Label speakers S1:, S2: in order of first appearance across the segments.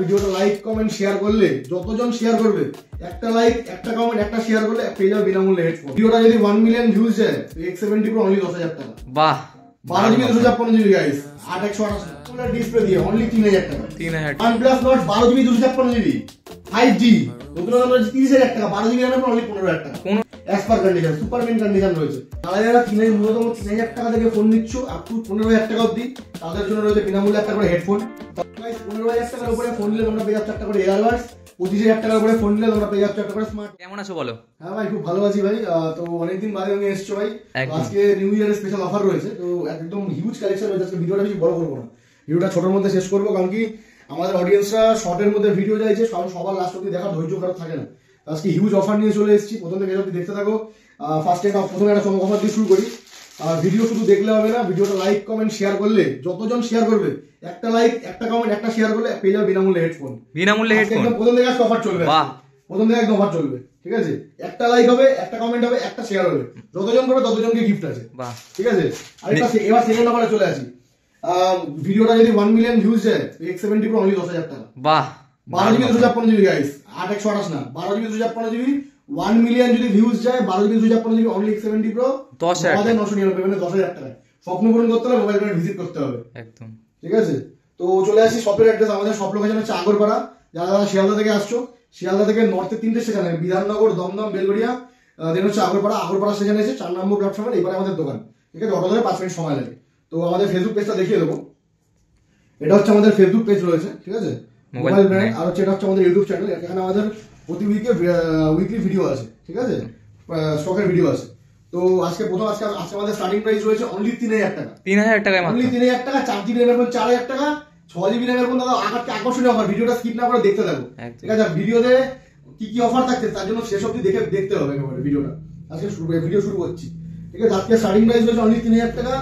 S1: ভিডিওটা like comment share করলে যতজন শেয়ার করবে একটা লাইক একটা কমেন্ট একটা শেয়ার করলে পেয়ে যাবে বিনামূল্যে হেডফোন ভিডিওটা যদি ওয়ান মিলিয়ন ভিউজ যায় এক্স সেভেন্টি প্রো অনলি দশ হাজার টাকা বাহ বারো জিবি দুশো ছাপ্পান্ন জিবি গাইস আট একশো আঠাশ ডিসপ্লে দিয়ে অনলি তিন হাজার টাকা তিন হাজার ওয়ান প্লাস নোট বারো জিবি দুশো ছাপ্পান্ন জিবি ফাইভ জি নতুন তিরিশ হাজার টাকা বারো জিবি অনলি পনেরো হাজার টাকা as per condition super mint condition রয়েছে তারা যারা কিনে ন্যূনতম তিন হাজার টাকা থেকে ফোন নিচ্ছ আপ টু পনেরো হাজার টাকা অব্দি তাদের জন্য রয়েছে বিনামূল্যে একটা করে হেডফোন পনেরো হাজার টাকার উপরে ফোন নিলে তোমরা পেয়ে যাচ্ছ একটা করে এয়ারবাস পঁচিশ হাজার টাকার উপরে ফোন নিলে তোমরা পেয়ে যাচ্ছ একটা করে স্মার্ট কেমন আছো বলো হ্যাঁ ভাই খুব ভালো আছি ভাই তো অনেকদিন বাদে আমি এসছো ভাই আজকে নিউ ইয়ার স্পেশাল অফার রয়েছে তো একদম হিউজ কালেকশন রয়েছে আজকে ভিডিওটা বেশি বড় করবো না ভিডিওটা ছোটোর মধ্যে শেষ করবো কারণ কি আমাদের অডিয়েন্সরা শর্টের মধ্যে ভিডিও চাইছে সবার লাস্ট অব্দি দেখা ধৈর্য খারাপ থাকে না আজকে হিউজ অফার নিয়ে চলে এসেছি প্রথম থেকে যদি দেখতে থাকো ফার্স্ট টাইম প্রথমে একটা চমক অফার দিয়ে শুরু করি ভিডিও শুধু দেখলে হবে না ভিডিওটা লাইক কমেন্ট শেয়ার করলে যতজন শেয়ার করবে একটা লাইক একটা কমেন্ট একটা শেয়ার করলে পেয়ে যাবে বিনামূল্যে হেডফোন বিনামূল্যে হেডফোন প্রথম থেকে একটা অফার চলবে প্রথম থেকে একদম অফার চলবে ঠিক আছে একটা লাইক হবে একটা কমেন্ট হবে একটা শেয়ার হবে যতজন করবে ততজনকে গিফট আছে ঠিক আছে আর এটা এবার সেকেন্ড অফারে চলে আসি ভিডিওটা যদি ওয়ান মিলিয়ন ভিউজ যায় এক্স সেভেন্টি প্রো অনলি দশ হাজার টাকা বাহ বারো জিবি দুশো ছাপ্পান্ন জিবি গাইস আট একশো আঠাশ না বারো জিবি দুশো ছাপ্পান্ন জিবি ওয়ান মিলিয়ন যদি ভিউজ যায় বারো জিবি দুশো ছাপ্পান্ন জিবি অনলি সেভেন্টি প্রো দশ হাজার নশো নিরানব্বই মানে দশ হাজার টাকা স্বপ্ন পূরণ করতে হবে মোবাইল ভিজিট করতে হবে একদম ঠিক আছে তো চলে আসি শপের অ্যাড্রেস আমাদের স্বপ্ন লোকেশন হচ্ছে আগরপাড়া যারা যারা শিয়ালদা থেকে আসছো শিয়ালদা থেকে নর্থের তিনটে সেখানে বিধাননগর দমদম বেলগড়িয়া দেন হচ্ছে আগরপাড়া আগরপাড়া সেখানে এসে চার নম্বর প্ল্যাটফর্মের এবারে আমাদের দোকান ঠিক আছে অটো ধরে পাঁচ মিনিট সময় লাগে তো আমাদের ফেসবুক পেজটা দেখিয়ে দেবো এটা হচ্ছে আমাদের ফেসবুক পেজ রয়েছে ঠিক আছে মোবাইল ব্র্যান্ড আর হচ্ছে এটা হচ্ছে আমাদের ইউটিউব চ্যানেল এখানে আমাদের প্রতি উইকে উইকলি ভিডিও আছে ঠিক আছে স্টকের ভিডিও আছে তো আজকে প্রথম আজকে আজকে আমাদের স্টার্টিং প্রাইস রয়েছে অনলি তিন হাজার টাকা তিন হাজার টাকা অনলি তিন হাজার টাকা চার জিবি র্যামের ফোন চার হাজার টাকা ছ জিবি র্যামের ফোন দাদা আগারকে আকর্ষণীয় অফার ভিডিওটা স্কিপ না করে দেখতে থাকো ঠিক আছে ভিডিওতে কি কি অফার থাকছে তার জন্য শেষ অব্দি দেখে দেখতে হবে একেবারে ভিডিওটা আজকে শুরু ভিডিও শুরু করছি ঠিক আছে আজকে স্টার্টিং প্রাইস রয়েছে অনলি তিন হাজার টাকা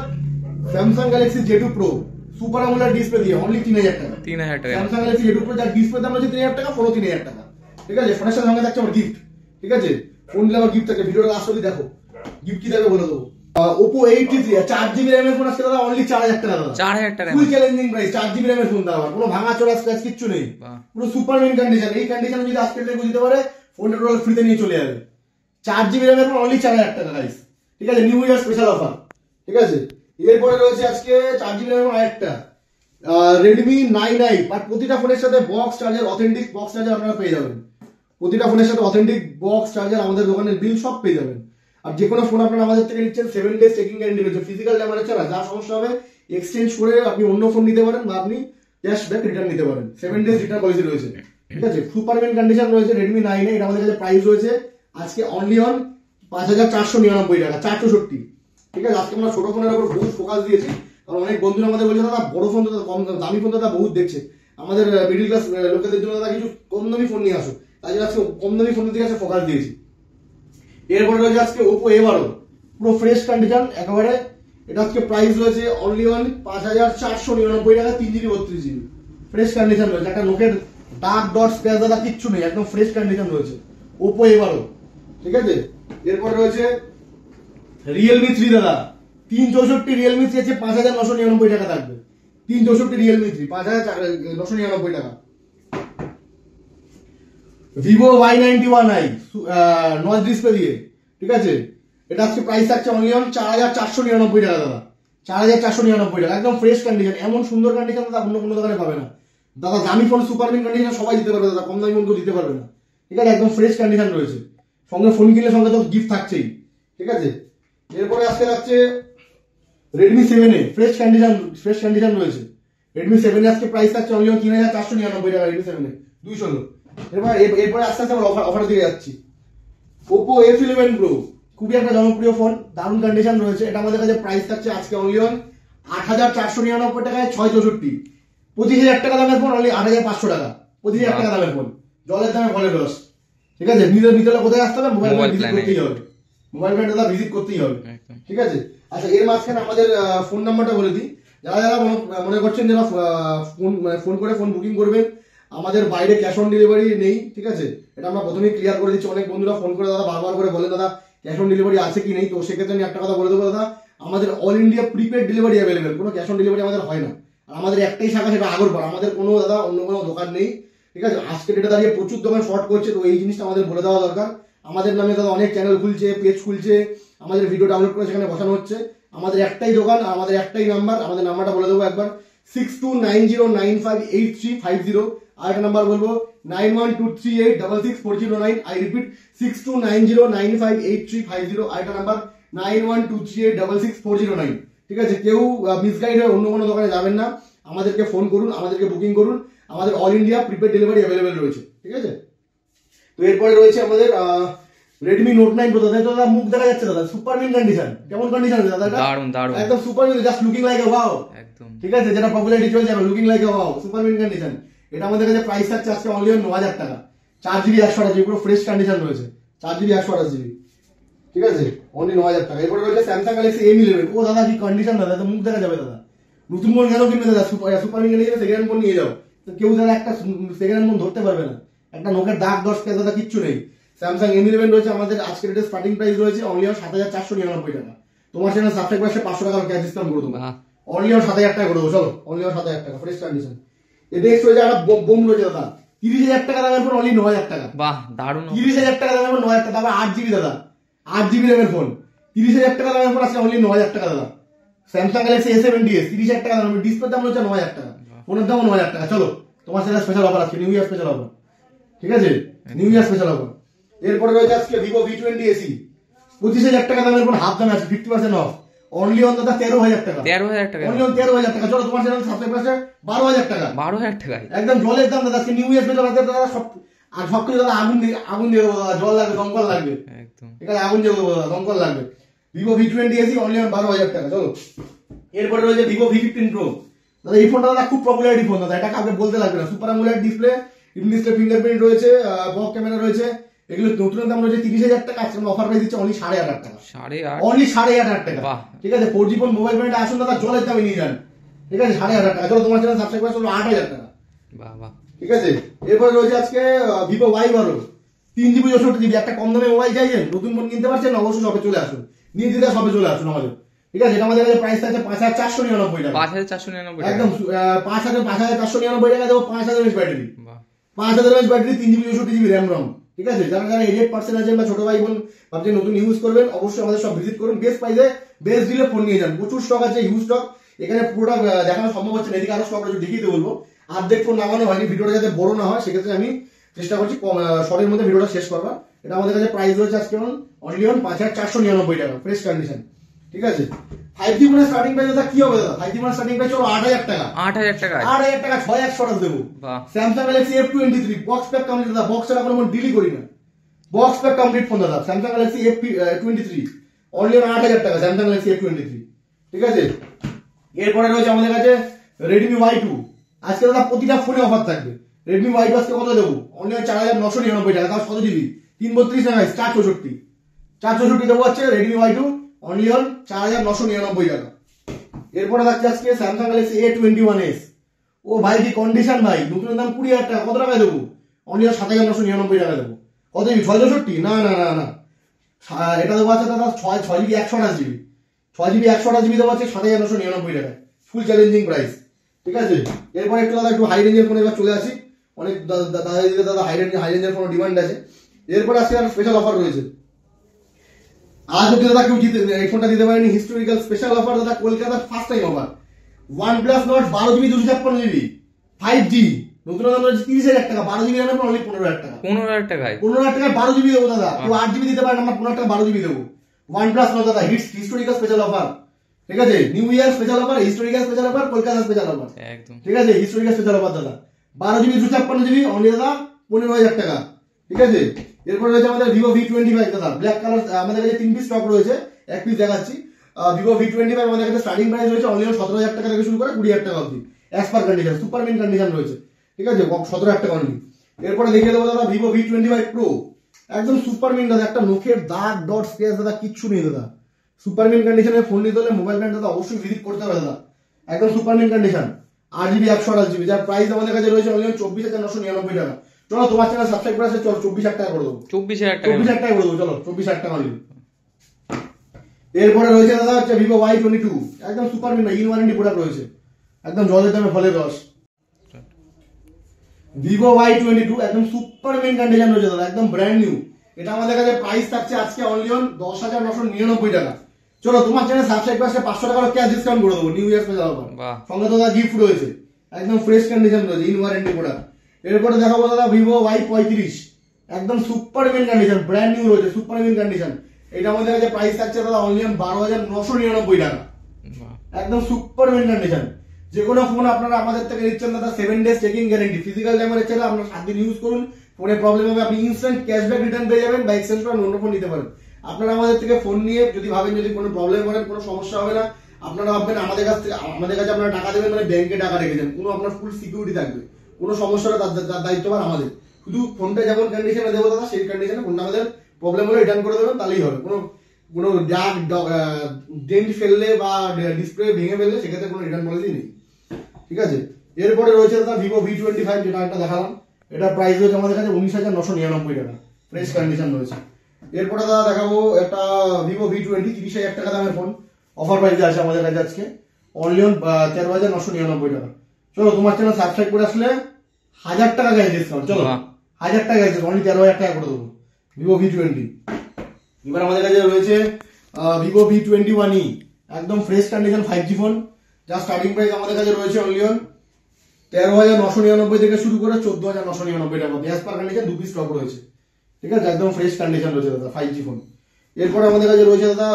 S1: Samsung Galaxy J two pro super আমুলার display দিয়ে অনলি তিন হাজার টাকা তিন হাজার টাকা স্যামসাং গ্যালাক্সি এর উপরে ডিসপ্লে দাম হচ্ছে তিন হাজার টাকা ফোনও তিন হাজার টাকা ঠিক আছে ফোনের সাথে সঙ্গে থাকছে আমার গিফট ঠিক আছে ফোন দিলে আমার গিফট থাকে ভিডিও লাস্ট অবধি দেখো গিফট কি থাকে বলে দেবো ওপো এইট থ্রি চার জিবি র্যাম এর ফোন আসছে দাদা অনলি চার হাজার টাকা দাদা চার হাজার টাকা ফুল চ্যালেঞ্জিং প্রাইস চার জিবি র্যাম এর ফোন দাদা কোনো ভাঙা চোরা স্ক্র্যাচ কিচ্ছু নেই পুরো সুপার মেন কন্ডিশন এই কন্ডিশন যদি আজকে ডেট বুঝতে পারে ফোনটা টোটাল ফ্রিতে নিয়ে চলে যাবে চার জিবি র্যাম এর ফোন অনলি চার হাজার টাকা গাইস ঠিক আছে নিউ ইয়ার স্পেশাল অফার ঠিক আছে এরপরে রয়েছে আজকে চার্জিং এর আরেকটা রেডমি নাইন আই বাট প্রতিটা ফোনের সাথে box charger authentic box charger আপনারা পেয়ে যাবেন প্রতিটা ফোনের সাথে অথেন্টিক বক্স চার্জার আমাদের দোকানের বিল সব পেয়ে যাবেন আর যে কোনো ফোন আপনারা আমাদের থেকে নিচ্ছেন সেভেন ডেজ চেকিং গ্যারেন্টি রয়েছে ফিজিক্যাল ড্যামেজ না যা সমস্যা হবে এক্সচেঞ্জ করে আপনি অন্য ফোন নিতে পারেন বা আপনি ক্যাশ ব্যাক রিটার্ন নিতে পারেন সেভেন ডেজ রিটার্ন পলিসি রয়েছে ঠিক আছে সুপারম্যান কন্ডিশন রয়েছে রেডমি নাইনে এটা আমাদের কাছে প্রাইস রয়েছে আজকে অনলি অন পাঁচ হাজার চারশো নিরানব্বই টাকা চারশোষট্টি ঠিক আছে আজকে আমরা ছোটো ফোনের উপর বহু ফোকাস দিয়েছি কারণ অনেক বন্ধুরা আমাদের বলছে দাদা বড় ফোন তো কম দামি ফোন দাদা বহুত দেখছে আমাদের মিডিল ক্লাস লোকেদের জন্য দাদা কিছু কম দামি ফোন নিয়ে আসো তাই জন্য আজকে কম দামি ফোনের দিকে আজকে ফোকাস দিয়েছি এরপরে রয়েছে আজকে ওপো এ বারো পুরো ফ্রেশ কন্ডিশন একেবারে এটা আজকে প্রাইস রয়েছে অনলি ওয়ান পাঁচ হাজার চারশো নিরানব্বই টাকা তিন জিবি বত্রিশ জিবি ফ্রেশ কন্ডিশন রয়েছে একটা লোকের ডার্ক ডট স্ক্র্যাচ দাদা কিচ্ছু নেই একদম ফ্রেশ কন্ডিশন রয়েছে ওপো বারো ঠিক আছে এরপরে রয়েছে রিয়েলমি থ্রি দাদা তিন চৌষট্টি রিয়েলমি থ্রি আছে পাঁচ হাজার নশো নিরানব্বই টাকা থাকবে তিন চৌষট্টি রিয়েলমি থ্রি পাঁচ হাজার নশো নিরানব্বই টাকা Vivo Y ninety one I notch display দিয়ে ঠিক আছে এটা আজকে প্রাইস থাকছে অনলি অন চার হাজার চারশো নিরানব্বই টাকা দাদা চার হাজার চারশো নিরানব্বই টাকা একদম ফ্রেশ কন্ডিশন এমন সুন্দর কন্ডিশন দাদা অন্য কোনো দোকানে পাবে না দাদা দামি ফোন মিন কন্ডিশন সবাই দিতে পারবে দাদা কম দামি ফোন কেউ দিতে পারবে না ঠিক আছে একদম ফ্রেশ কন্ডিশন রয়েছে সঙ্গে ফোন কিনলে সঙ্গে তো গিফট থাকছেই ঠিক আছে এরপরে আজকে যাচ্ছে Redmi seven A fresh condition fresh condition রয়েছে রেডমি সেভেন এ আজকে প্রাইস থাকছে অনলি তিন হাজার চারশো নিরানব্বই টাকা রেডমি সেভেন এ দুইশো ষোলো এরপর এরপরে আস্তে আস্তে আমরা অফার অফারের দিকে যাচ্ছি ওপো এফ ইলেভেন প্রো খুবই একটা জনপ্রিয় ফোন দারুণ কন্ডিশন রয়েছে এটা আমাদের কাছে প্রাইস থাকছে আজকে অনলি আট হাজার চারশো নিরানব্বই টাকায় ছয় চৌষট্টি পঁচিশ হাজার টাকা দামের ফোন অনলি আট হাজার পাঁচশো টাকা পঁচিশ হাজার টাকা দামের ফোন জলের দামে ফলের রস ঠিক আছে নিজের বিদ্যালয় কোথায় আসতে হবে মোবাইল করতেই হবে মোবাইল ব্যান্ড দাদা ভিজিট করতেই হবে ঠিক আছে আচ্ছা এর মাঝখানে আমাদের ফোন নাম্বারটা বলে দিই যারা যারা মনে করছেন যারা ফোন ফোন করে ফোন বুকিং করবেন আমাদের বাইরে ক্যাশ অন ডেলিভারি নেই ঠিক আছে এটা আমরা প্রথমেই ক্লিয়ার করে দিচ্ছি অনেক বন্ধুরা ফোন করে দাদা বারবার করে বলে দাদা ক্যাশ অন ডেলিভারি আছে কি নেই তো সেক্ষেত্রে আমি একটা কথা বলে দেবো দাদা আমাদের all India prepaid delivery available কোনো ক্যাশ অন ডেলিভারি আমাদের হয় না আর আমাদের একটাই শাখা সেটা আগরপাড়া আমাদের কোনো দাদা অন্য কোনো দোকান নেই ঠিক আছে আজকে ডেটা দাঁড়িয়ে প্রচুর দোকান শর্ট করছে তো এই জিনিসটা আমাদের বলে দেওয়া দরকার আমাদের নামে তাদের অনেক চ্যানেল খুলছে পেজ খুলছে আমাদের ভিডিও ডাউনলোড করে সেখানে বসানো হচ্ছে আমাদের একটাই দোকান আর আমাদের একটাই নাম্বার আমাদের নাম্বারটা বলে দেবো একবার six two nine zero nine five eight three five zero আর একটা নাম্বার বলবো nine one two three eight double six four zero nine I repeat six two nine zero nine five eight three five zero আর একটা number nine one two three eight double six four zero nine ঠিক আছে কেউ misguide হয়ে অন্য কোনো দোকানে যাবেন না আমাদেরকে ফোন করুন আমাদেরকে বুকিং করুন আমাদের all India prepaid delivery available রয়েছে ঠিক আছে তো এরপরে রয়েছে আমাদের রেডমি নোট নাইন প্রো দাদা দাদা মুখ দেখা যাচ্ছে দাদা সুপার মিন কন্ডিশন কেমন কন্ডিশন দাদা দারুন দারুন একদম super mint just looking like wow একদম ঠিক আছে যেটা পপুলারিটি চলছে looking like wow super mint condition এটা আমাদের কাছে প্রাইস থাকছে আজকে অনলি 9000 টাকা 4 জিবি 128 জিবি পুরো ফ্রেশ কন্ডিশন রয়েছে 4 জিবি 128 জিবি ঠিক আছে অনলি 9000 টাকা এরপরে রয়েছে স্যামসাং গ্যালাক্সি M11 ও দাদা কি কন্ডিশন দাদা তো মুখ দেখা যাবে দাদা নতুন ফোন কেন কিনবে দাদা সুপার সুপার মিন নিয়ে সেকেন্ড ফোন নিয়ে যাও কেউ যারা একটা সেকেন্ড ফোন ধরতে পারবে না একটা নোকের দাগ দশ পেয়ে দাদা কিচ্ছু নেই স্যামসাং এম ইলেভেন রয়েছে আমাদের আজকের এটা স্টার্টিং প্রাইস রয়েছে অনলি সাত হাজার চারশো নিরানব্বই টাকা তোমার সেখানে সাবস্ক্রাইব পাশে পাঁচশো টাকা ক্যাশ ডিসকাউন্ট করে দেবো অনলি সাত হাজার টাকা করে দেবো চলো অনলি সাত হাজার টাকা ফ্রেশ কন্ডিশন এ রয়েছে একটা বোম রয়েছে দাদা তিরিশ হাজার টাকা দামের ফোন অনলি ন হাজার টাকা বাহ দারুন তিরিশ হাজার টাকা দামের ফোন ন হাজার টাকা আট জিবি দাদা আট জিবি র্যামের ফোন তিরিশ হাজার টাকা দামের ফোন আছে অনলি ন হাজার টাকা দাদা Samsung Galaxy A seven DS তিরিশ হাজার টাকা দাম ডিসপ্লে দাম হচ্ছে ন হাজার টাকা ফোনের দাম ন হাজার টাকা চলো তোমার সাথে স্পেশাল অফার আছে নিউ ইয়ার স্পেশাল অফার ঠিক আছে নিউ ইয়ার স্পেশাল হবে এরপরে রয়েছে আজকে ভিভো ভি টোয়েন্টি এসি পঁচিশ হাজার টাকা দামের উপর হাফ দামে আছে fifty percent off only on দাদা তেরো হাজার টাকা তেরো হাজার টাকা অনলি অন তেরো হাজার টাকা চলো তোমার চ্যানেল সাবস্ক্রাইব আছে বারো হাজার টাকা বারো হাজার টাকা একদম জলের দাম দাদা আজকে নিউ ইয়ার স্পেশাল আছে দাদা সব আর সব কিছু দাদা আগুন দিয়ে আগুন দিয়ে দেবো দাদা জল লাগবে দমকল লাগবে একদম আগুন দিয়ে দেবো দাদা দমকল লাগবে Vivo V twenty SE only on বারো হাজার টাকা চলো এরপরে রয়েছে ভিভো ভি ফিফটিন প্রো দাদা এই ফোনটা দাদা খুব পপুলারিটি ফোন দাদা এটা কাউকে বলতে লাগবে না super আমুলের display in display fingerprint রয়েছে বক ক্যামেরা রয়েছে এগুলো নতুন দাম রয়েছে তিরিশ হাজার টাকা আজকে অফার প্রাইস দিচ্ছে অনলি সাড়ে আট হাজার টাকা সাড়ে আট অনলি সাড়ে আট হাজার টাকা ঠিক আছে four G phone mobile brand আসুন দাদা জলের দামে নিয়ে যান ঠিক আছে সাড়ে আট হাজার টাকা তোমার চ্যানেল সাবস্ক্রাইব করে আট হাজার টাকা বাবা ঠিক আছে এরপর রয়েছে আজকে ভিভো ওয়াই বারো তিন জিবি চৌষট্টি জিবি একটা কম দামে মোবাইল চাইছেন নতুন ফোন কিনতে পারছেন অবশ্যই সবে চলে আসুন দিতে সবে চলে আসুন আমাদের ঠিক আছে এটা আমাদের কাছে প্রাইস আছে পাঁচ হাজার চারশো নিরানব্বই টাকা পাঁচ হাজার চারশো নিরানব্বই একদম পাঁচ হাজার পাঁচ হাজার চারশো নিরানব্বই টাকা দেবো পাঁচ হাজার ব্যাটারি পাঁচ হাজার এমএস ব্যাটারি তিন জিবি চৌষট্টি জিবি র্যাম রম ঠিক আছে যারা যারা এরিয়েট পার্সেন্ট আছেন বা ছোট ভাই বোন ভাবছেন নতুন ইউজ করবেন অবশ্যই আমাদের সব ভিজিট করুন বেস্ট প্রাইসে বেস্ট দিলে ফোন নিয়ে যান প্রচুর স্টক আছে হিউজ স্টক এখানে পুরোটা দেখানো সম্ভব হচ্ছে না এদিকে আরো স্টকটা রয়েছে দেখিয়ে বলবো আর্ধেক ফোন নামানো হয়নি ভিডিওটা যাতে বড় না হয় সেক্ষেত্রে আমি চেষ্টা করছি শর্টের মধ্যে ভিডিওটা শেষ করবার এটা আমাদের কাছে প্রাইস রয়েছে আজকে অনলি অন পাঁচ হাজার চারশো নিরানব্বই টাকা ফ্রেশ কন্ডিশন ঠিক আছে ফাইভ জি ফোনের স্টার্টিং প্রাইস দাদা কি হবে দাদা ফাইভ জি ফোনের স্টার্টিং প্রাইস হলো আট হাজার টাকা আট হাজার টাকা আট হাজার টাকা ছয় একশো টাকা দেবো Samsung Galaxy F twenty three box pack complete দাদা বক্স ছাড়া কোনো ডিলি করি না বক্স প্যাক কমপ্লিট ফোন দাদা Samsung Galaxy F twenty three only আট হাজার টাকা Samsung Galaxy F twenty three ঠিক আছে এরপরে রয়েছে আমাদের কাছে রেডমি ওয়াই টু আজকে দাদা প্রতিটা ফোনে অফার থাকবে রেডমি ওয়াই টু আজকে কত দেবো অনলি চার হাজার নশো নিরানব্বই টাকা তাও কত জিবি তিন বত্রিশ টাকা চার চৌষট্টি চার চৌষট্টি দেবো হচ্ছে রেডমি ওয়াই টু অনলি চার হাজার নশো নিরানব্বই টাকা এরপরে থাকছে আজকে Samsung Galaxy A twenty one S ও ভাই কি কন্ডিশন ভাই নতুনের দাম কুড়ি হাজার টাকা কত টাকায় দেবো অনিয়ন সাত হাজার নশো নিরানব্বই টাকা দেবো কত জিবি ছয় চৌষট্টি না না না না এটা দেবো আছে আচ্ছা, দাদা ছয় ছয় জিবি একশো আঠাশ জিবি ছয় জিবি একশো আঠাশ জিবি দেবো আছে সাত হাজার নশো নিরানব্বই টাকা ফুল চ্যালেঞ্জিং প্রাইস ঠিক আছে এরপর একটু দাদা একটু হাই রেঞ্জের ফোন এবার চলে আসি অনেক দাদা দাদা হাই রেঞ্জ হাই রেঞ্জের কোনো ডিমান্ড আছে এরপরে আজকে একটা স্পেশাল অফার রয়েছে আজ অব্দি দাদা কেউ জিতে এই ফোনটা দিতে পারেনি হিস্টোরিক্যাল স্পেশাল অফার দাদা কলকাতার first time offer OnePlus not বারো জিবি দুশো ছাপ্পান্ন জিবি ফাইভ জি নতুন আমরা তিরিশ হাজার টাকা বারো জিবি রান্না অনলি পনেরো হাজার টাকা পনেরো হাজার টাকায় পনেরো হাজার টাকায় বারো জিবি দেবো দাদা কেউ আচ্ছা। আট জিবি দিতে পারেন আমার পনেরো টাকা বারো জিবি দেবো ওয়ান প্লাস নট দাদা হিটস হিস্টোরিক্যাল স্পেশাল অফার ঠিক আছে new year special offer historical special offer Kolkata special offer একদম ঠিক আছে হিস্টোরিক্যাল স্পেশাল অফার দাদা বারো জিবি দুশো ছাপ্পান্ন জিবি অনলি দাদা পনেরো হাজার টাকা ঠিক আছে এরপরে রয়েছে আমাদের ভিভো ভি টোয়েন্টি ফাইভ দাদা ব্ল্যাক কালার আমাদের কাছে তিন পিস স্টক রয়েছে এক পিস দেখাচ্ছি ভিভো ভি টোয়েন্টি ফাইভ আমাদের স্টার্টিং প্রাইস রয়েছে অনলি সতেরো হাজার টাকা থেকে শুরু করে কুড়ি হাজার টাকা অবধি as per condition super mint condition রয়েছে ঠিক আছে সতেরো হাজার টাকা অনলি এরপরে দেখে দেবো দাদা Vivo V twenty five pro একদম সুপার মিন দাদা একটা মুখের দাগ ডট স্ক্রেচ দাদা কিচ্ছু নেই দাদা সুপার মিন কন্ডিশনে ফোন নিতে হলে মোবাইল ব্র্যান্ড দাদা অবশ্যই ভিজিট করতে হবে দাদা একদম সুপার মিন কন্ডিশন আট জিবি একশো আট জিবি যার প্রাইস আমাদের কাছে রয়েছে অনলি চব্বিশ হাজার নশো নিরানব্বই টাকা চলো তোমার চ্যানেল সাবস্ক্রাইব করে আছে চলো চব্বিশ হাজার টাকা করে দেবো চব্বিশ হাজার টাকা চব্বিশ হাজার টাকা করে দেবো চলো চব্বিশ হাজার টাকা এরপরে রয়েছে দাদা হচ্ছে ভিভো ওয়াই টোয়েন্টি টু একদম super Mina in warranty product রয়েছে একদম জলের দামে ফলের রস ভিভো ওয়াই টোয়েন্টি টু একদম সুপার কন্ডিশন রয়েছে দাদা একদম ব্র্যান্ড নিউ এটা আমাদের কাছে প্রাইস থাকছে আজকে অনলি অন দশ হাজার নশো নিরানব্বই টাকা চলো তোমার চ্যানেল সাবস্ক্রাইব করে পাঁচশো টাকার ক্যাশ ডিসকাউন্ট করে দেবো নিউ ইয়ার সঙ্গে তো গিফট রয়েছে একদম ফ্রেশ কন্ডিশন রয়েছে ইন ওয়ারেন্টি প্রোডাক্ট এরপরে দেখাবো দাদা ভিভো ওয়াই পঁয়ত্রিশ একদম super mint condition brand new রয়েছে সুপার মিন কন্ডিশন এটা আমাদের কাছে প্রাইস থাকছে দাদা অনলি বারো হাজার নশো নিরানব্বই টাকা একদম সুপার মিন কন্ডিশন যে কোনো ফোন আপনারা আমাদের থেকে নিচ্ছেন দাদা seven days checking guarantee physical ড্যামের ছাড়া আপনার সাত দিন ইউজ করুন ফোনে প্রবলেম হবে আপনি ইনস্ট্যান্ট ক্যাশব্যাক রিটার্ন পেয়ে যাবেন বা এক্সচেঞ্জ করেন অন্য ফোন নিতে পারেন আপনারা আমাদের থেকে ফোন নিয়ে যদি ভাবেন যদি কোনো প্রবলেম করেন কোনো সমস্যা হবে না আপনারা ভাববেন আমাদের কাছ থেকে আমাদের কাছে আপনারা টাকা দেবেন মানে ব্যাংকে টাকা রেখেছেন কোনো আপনার ফুল সিকিউরিটি থাকবে কোনো সমস্যাটা তার দায়িত্ববার আমাদের শুধু ফোনটা যেমন কন্ডিশনে দেবো দাদা সেই কন্ডিশনে ফোনটা আমাদের প্রবলেম হলে রিটার্ন করে দেবেন তাহলেই হবে কোনো কোনো ডাক ডেন্ট ফেললে বা ডিসপ্লে ভেঙে ফেললে সেক্ষেত্রে কোনো রিটার্ন পলিসি নেই ঠিক আছে এরপরে রয়েছে দাদা ভিভো ভি টোয়েন্টি ফাইভ যেটা একটা দেখালাম এটা প্রাইস রয়েছে আমাদের কাছে উনিশ হাজার নশো নিরানব্বই টাকা ফ্রেশ কন্ডিশন রয়েছে এরপরে দাদা দেখাবো একটা ভিভো ভি টোয়েন্টি তিরিশ হাজার টাকা দামের ফোন অফার প্রাইসে আছে আমাদের কাছে আজকে অনলি অন তেরো হাজার নশো নিরানব্বই টাকা চলো তোমার চ্যানেল সাবস্ক্রাইব করে আসলে হাজার টাকা গাইজ ডিসকাউন্ট চলো হ্যাঁ। হাজার টাকা গায়ে ডিসকাউন্ট তেরো হাজার টাকা করে দেবো ভিভো ভি টোয়েন্টি এবার আমাদের কাছে রয়েছে Vivo V twenty one E একদম fresh condition five G phone যা স্টার্টিং প্রাইস আমাদের কাছে রয়েছে অনলিয়ন তেরো হাজার নশো নিরানব্বই থেকে শুরু করে চোদ্দো হাজার নশো নিরানব্বই টাকা ব্যাস পার কন্ডিশন দু পিস স্টক রয়েছে ঠিক আছে একদম ফ্রেশ কন্ডিশন রয়েছে দাদা ফাইভ জি ফোন এরপর আমাদের কাছে রয়েছে দাদা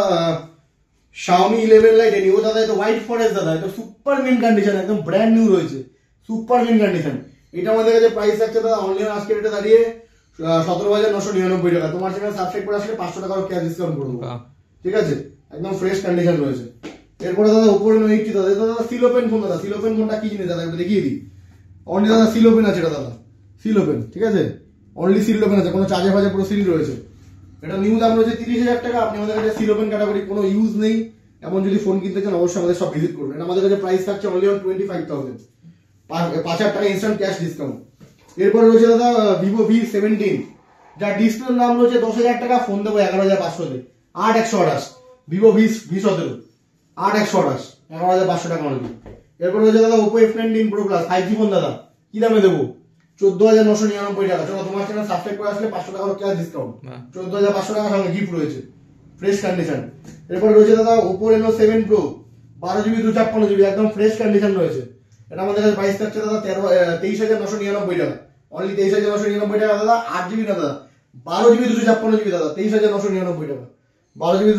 S1: Xiaomi 11 লাইট এনি ও দাদা এটা হোয়াইট ফরেস্ট দাদা এটা সুপার মিন কন্ডিশন একদম ব্র্যান্ড নিউ রয়েছে সুপার মিন কন্ডিশন এটা আমাদের কাছে প্রাইস আছে দাদা অনলি আজকে এটা দাঁড়িয়ে সতেরো হাজার নশো নিরানব্বই টাকা তোমার সেখানে সাবস্ক্রাইব করে আসলে পাঁচশো টাকা ক্যাশ ডিসকাউন্ট করে ঠিক আছে একদম ফ্রেশ কন্ডিশন রয়েছে এরপরে দাদা উপরে এইটটি দাদা এটা দাদা সিলোপেন ফোন দাদা সিলোপেন ফোনটা কি জিনিস দাদা এটা দেখিয়ে দিই অনলি দাদা সিলোপেন আছে এটা দাদা সিলোপেন ঠিক আছে অনলি সিল ওপেন আছে কোনো চার্জে ফাজে পুরো সিল রয়েছে এটা নিউ দাম রয়েছে তিরিশ হাজার টাকা আপনি আমাদের কাছে সিল ওপেন ক্যাটাগরি কোনো ইউজ নেই এমন যদি ফোন কিনতে চান অবশ্যই আমাদের সব ভিজিট করবেন আমাদের কাছে প্রাইস থাকছে only on twenty five thousand পাঁচ হাজার টাকা ইনস্ট্যান্ট ক্যাশ ডিসকাউন্ট এরপর রয়েছে দাদা ভিভো ভি সেভেন্টিন যার ডিসপ্লের নাম রয়েছে দশ হাজার টাকা ফোন দেবো এগারো হাজার পাঁচশোতে আট একশো আঠাশ ভিভো ভি ভি সতেরো আট একশো আঠাশ এগারো হাজার পাঁচশো টাকা অনলি এরপর রয়েছে দাদা Oppo F nineteen pro plus five G phone দাদা কি দামে দেবো চোদ্দ হাজার নশো নিরানব্বই টাকা তোমার করে আসলে পাঁচশো টাকা ডিসকাউন্ট হাজার পাঁচশো গিফট রয়েছে ফ্রেশ রয়েছে দাদা ওপো সেভেন প্রো বারো জিবি দু জিবি একদম ফ্রেশ কন্ডিশন রয়েছে এটা আমাদের কাছে দাদা তেরো তেইশ হাজার নশো নিরানব্বই টাকা তেইশ হাজার নশো নিরানব্বই টাকা দাদা আট জিবি না দাদা বারো জিবি দাদা তেইশ হাজার নশো নিরানব্বই টাকা বারো জিবি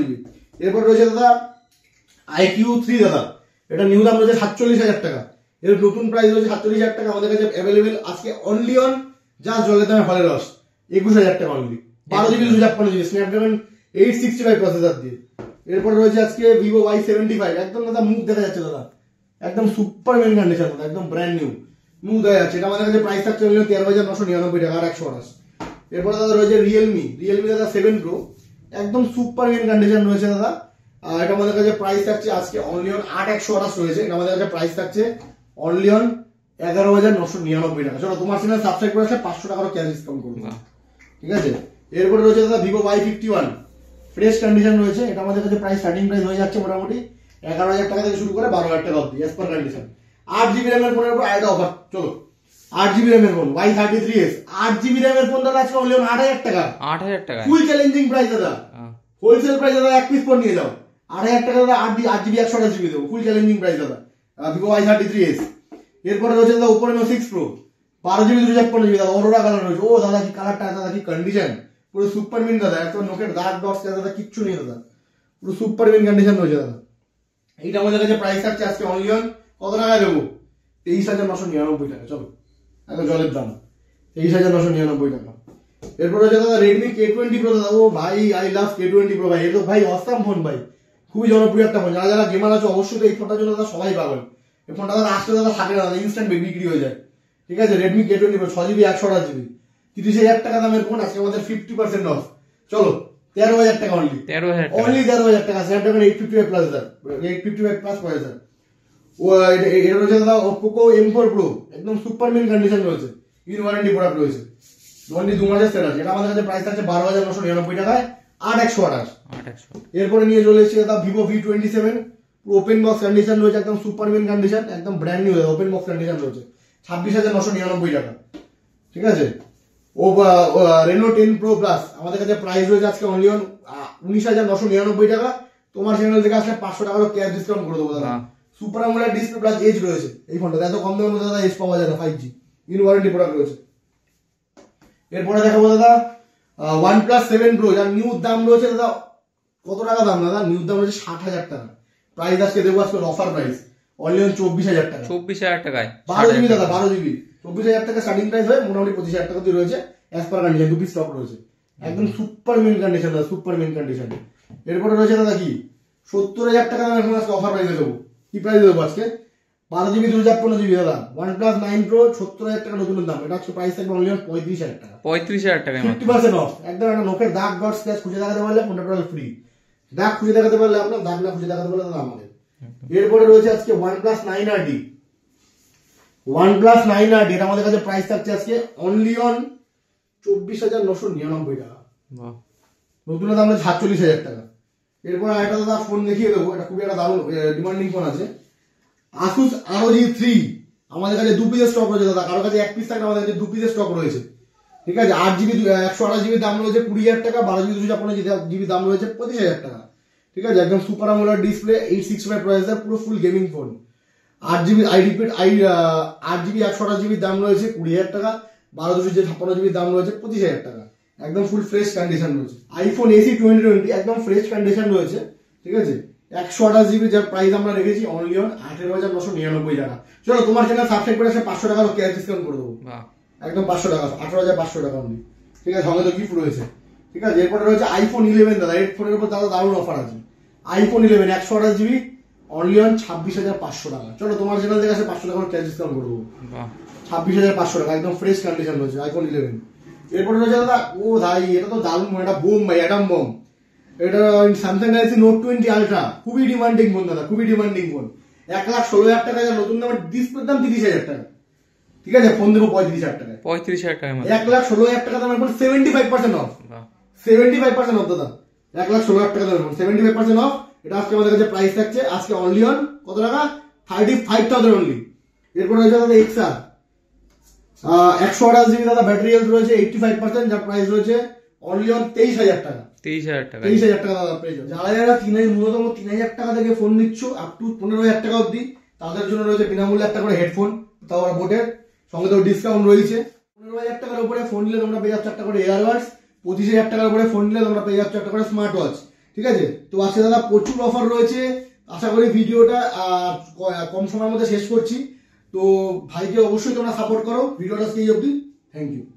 S1: জিবি এরপর রয়েছে দাদা থ্রি দাদা এটা নিউ দাম রয়েছে সাতচল্লিশ হাজার টাকা এর নতুন প্রাইস হচ্ছে সাতচল্লিশ হাজার টাকা আমাদের কাছে অ্যাভেলেবেল আজকে অনলি অন যা জলের দামে ফলের রস একুশ হাজার টাকা অনলি বারো জিবি দুশো ছাপ্পান্ন GB Snapdragon eight sixty five processor দিয়ে এরপর রয়েছে আজকে ভিভো ওয়াই সেভেন্টি ফাইভ একদম দাদা মুখ দেখা যাচ্ছে দাদা একদম সুপার মেন কন্ডিশন দাদা একদম ব্র্যান্ড নিউ মুখ দেখা যাচ্ছে এটা আমাদের কাছে প্রাইস থাকছে তেরো হাজার নশো নিরানব্বই টাকা আর একশো আঠাশ এরপর দাদা রয়েছে রিয়েলমি রিয়েলমি দাদা সেভেন প্রো একদম সুপার মেন কন্ডিশন রয়েছে দাদা আর এটা আমাদের কাছে প্রাইস থাকছে আজকে অনলি অন আট একশো আঠাশ রয়েছে এটা আমাদের কাছে প্রাইস থাকছে অনলিয়ন এগারো হাজার নশো নিরানব্বই টাকা চলো তোমার চ্যানেল সাবস্ক্রাইব করেছে পাঁচশো টাকারও ক্যাশ ডিসকাউন্ট করবো ঠিক আছে এরপরে রয়েছে দাদা Vivo Y fifty one fresh condition রয়েছে এটা আমাদের কাছে প্রাইস স্টার্টিং প্রাইস হয়ে যাচ্ছে মোটামুটি এগারো হাজার টাকা থেকে শুরু করে বারো হাজার টাকা অব্দি অ্যাজ পার কন্ডিশন আট জিবি র্যামের ফোনের উপর আরেকটা অফার চলো আট জিবি র্যামের phone Y thirty three S আট জিবি র্যামের ফোন দাদা আজকে অনলি আট হাজার টাকা আট হাজার টাকা ফুল চ্যালেঞ্জিং প্রাইস দাদা হোলসেল হ্যাঁ। প্রাইস দাদা এক পিস ফোন নিয়ে যাও আট হাজার টাকা দাদা আট আট জিবি একশো আঠাশ জিবি দেবো ফুল চ্যালেঞ্জিং প্রাইস দাদা Vivo I thirty three S এরপরে রয়েছে দাদা উপরে নো সিক্স প্রো বারো জিবি দুশো ছাপ্পান্ন জিবি দাদা অরোরা কালার রয়েছে ও দাদা কি কালারটা দাদা কি কন্ডিশন পুরো সুপার মিন দাদা এত নোকের ডার্ক ডটস দাদা কিচ্ছু নেই দাদা পুরো সুপার মিন কন্ডিশন রয়েছে দাদা এইটা আমাদের কাছে প্রাইস থাকছে আজকে অনলি কত টাকায় দেবো তেইশ হাজার নশো নিরানব্বই টাকা চলো এত জলের দাম তেইশ হাজার নশো নিরানব্বই টাকা এরপরে হচ্ছে দাদা রেডমি কে টোয়েন্টি প্রো দাদা ও ভাই I love K twenty pro ভাই এ তো ভাই অসাম ফোন ভাই খুবই জনপ্রিয় একটা ফোন যারা যারা গেমার আছে অবশ্যই এই ফোনটার জন্য দাদা সবাই পাবেন এই ফোনটা দাদা আসতে দাদা থাকে না দাদা ইনস্ট্যান্ট বিক্রি হয়ে যায় ঠিক আছে রেডমি কে টোয়েন্টি ফোর ছ জিবি একশো আঠাশ জিবি তিরিশ হাজার টাকা দামের ফোন আজকে আমাদের ফিফটি পার্সেন্ট অফ চলো তেরো হাজার টাকা অনলি তেরো হাজার অনলি তেরো হাজার টাকা Snapdragon eight fifty five plus eight fifty five plus processor ও এটা রয়েছে দাদা পোকো এম ফোর প্রো একদম সুপার মিন কন্ডিশন রয়েছে ইন ওয়ারেন্টি প্রোডাক্ট রয়েছে অনলি দু মাসের সেল আছে এটা আমাদের কাছে প্রাইস আছে বারো হাজার নশো নিরানব্বই টাকায় আট একশো আঠাশ এরপরে নিয়ে চলে এসেছে দাদা Vivo V twenty seven open box condition রয়েছে একদম সুপারম্যান কন্ডিশন একদম brand new open box condition রয়েছে ছাব্বিশ হাজার নশো নিরানব্বই টাকা ঠিক আছে ও রেনো টেন প্রো প্লাস আমাদের কাছে প্রাইস রয়েছে আজকে অনলি উনিশ হাজার নশো নিরানব্বই টাকা তোমার চ্যানেল থেকে আসলে পাঁচশো টাকারও ক্যাশ ডিসকাউন্ট করে দেবো দাদা super AMOLED display plus edge রয়েছে এই ফোনটা এত কম দামের মধ্যে দাদা এজ পাওয়া যায় five G in warranty product রয়েছে এরপরে দেখাবো দাদা ওয়ান প্লাস সেভেন প্রো যার নিউ দাম রয়েছে দাদা কত টাকা দাম দাদা নিউ দাম রয়েছে ষাট হাজার টাকা প্রাইস আজকে দেবো আজকে অফার প্রাইস অনলি চব্বিশ হাজার টাকা চব্বিশ হাজার টাকায় বারো জিবি দাদা বারো জিবি চব্বিশ হাজার টাকা স্টার্টিং প্রাইস হয় মোটামুটি পঁচিশ হাজার টাকা টাকাতে রয়েছে অ্যাজ পার কন্ডিশন দু স্টক রয়েছে একদম সুপার মেন কন্ডিশন দাদা সুপার মেন কন্ডিশন এরপরে রয়েছে দাদা কি সত্তর হাজার টাকা দাম এখন আজকে অফার প্রাইসে দেবো কি প্রাইসে দেবো আজকে বারো জিবি দু হাজার পনেরো জিবি দাদা ওয়ান প্লাস নাইন প্রো সত্তর হাজার টাকা নতুন দাম এটা হচ্ছে প্রাইস থাকবে অনলি পঁয়ত্রিশ হাজার টাকা পঁয়ত্রিশ হাজার টাকা ফিফটি পার্সেন্ট অফ একদম একটা নোকের দাগ গট স্ক্র্যাচ খুঁজে দেখাতে পারলে ফোনটা টোটাল ফ্রি দাগ খুঁজে দেখাতে পারলে আপনার দাগ না খুঁজে দেখাতে পারলে দাদা আমাদের এরপরে রয়েছে আজকে OnePlus nine R D OnePlus nine R D এটা আমাদের কাছে প্রাইস থাকছে আজকে অনলি অন চব্বিশ হাজার নশো নিরানব্বই টাকা নতুন দাম সাতচল্লিশ হাজার টাকা এরপর একটা দাদা ফোন দেখিয়ে দেবো এটা খুবই একটা দারুণ ডিমান্ডিং ফোন আছে আসুস আরোজি থ্রি আমাদের কাছে দু পিসের স্টক রয়েছে দাদা কারো কাছে এক পিস থাকলে আমাদের কাছে দু পিসের স্টক রয়েছে ঠিক আছে আট জিবি একশো আঠাশ জিবি দাম রয়েছে কুড়ি হাজার টাকা বারো জিবি দুশো ছাপ্পান্ন জিবি দাম রয়েছে পঁচিশ হাজার টাকা ঠিক আছে একদম super AMOLED display eight six five processor পুরো ফুল গেমিং ফোন আট জিবি আইডি আই আট জিবি একশো আঠাশ জিবির দাম রয়েছে কুড়ি হাজার টাকা বারো দুশো যে ছাপ্পান্ন জিবির দাম রয়েছে পঁচিশ হাজার টাকা একদম ফুল ফ্রেশ কন্ডিশন রয়েছে আইফোন এসি টোয়েন্টি টোয়েন্টি একদম ফ্রেশ কন্ডিশন রয়েছে ঠিক আছে একশো আঠাশ জিবি যার প্রাইস আমরা রেখেছি অনলি অন আঠেরো হাজার নশো নিরানব্বই টাকা চলো তোমার চ্যানেল সাবস্ক্রাইব করে আসে পাঁচশো টাকা ক্যাশ ডিসকাউন্ট করে দেবো একদম পাঁচশো টাকা আঠেরো হাজার পাঁচশো টাকা অনলি ঠিক আছে সঙ্গে তো গিফট রয়েছে ঠিক আছে এরপরে রয়েছে আইফোন ইলেভেন দাদা এর ফোনের উপর দাদা দারুণ অফার আছে আইফোন ইলেভেন একশো আঠাশ জিবি অনলি অন ছাব্বিশ হাজার পাঁচশো টাকা চলো তোমার চ্যানেল থেকে আসে পাঁচশো টাকা ক্যাশ ডিসকাউন্ট করে দেবো ছাব্বিশ হাজার পাঁচশো টাকা একদম ফ্রেশ কন্ডিশন রয়েছে আইফোন ইলেভেন এরপরে রয়েছে দাদা ও ভাই এটা তো দারুণ এটা বোম ভাই অ্যাডাম বোম এটা Samsung Galaxy Note twenty ultra খুবই ডিমান্ডিং ফোন দাদা খুবই ডিমান্ডিং ফোন এক লাখ ষোলো হাজার টাকা নতুন দামের ডিসপ্লের দাম তিরিশ হাজার টাকা ঠিক আছে ফোন দেবো পঁয়ত্রিশ হাজার টাকা পঁয়ত্রিশ হাজার টাকা এক লাখ ষোলো হাজার টাকা দামের phone seventy five percent off seventy five percent off দাদা এক লাখ ষোলো হাজার টাকা দামের phone seventy five percent off এটা আজকে আমাদের কাছে প্রাইস থাকছে আজকে অনলি অন কত টাকা থার্টি ফাইভ থাউজেন্ড অনলি এরপর রয়েছে দাদা এক্সা একশো আঠাশ জিবি দাদা ব্যাটারি হেলথ রয়েছে এইটটি ফাইভ পার্সেন্ট যার প্রাইস রয়েছে অনলি অন তেইশ হাজার টাকা তেইশ হাজার টাকা যারা যারা তিন ন্যূনতম তিন হাজার টাকা থেকে ফোন টু পনেরো হাজার টাকা তাদের জন্য রয়েছে বিনামূল্যে একটা করে হেডফোন তাও বোটের সঙ্গে তো ডিসকাউন্ট রয়েছে পনেরো হাজার টাকার উপরে ফোন নিলে করে পঁচিশ হাজার টাকার উপরে ফোন নিলে করে স্মার্ট ওয়াচ ঠিক আছে তো আছে দাদা প্রচুর অফার রয়েছে আশা করি ভিডিওটা কম সময়ের মধ্যে শেষ করছি তো ভাইকে অবশ্যই তোমরা সাপোর্ট করো ভিডিওটা সেই অবধি থ্যাংক ইউ